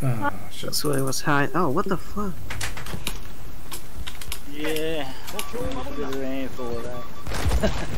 Ah, shit. That's where it was high. Oh, what the fuck? Yeah. Good rain for that.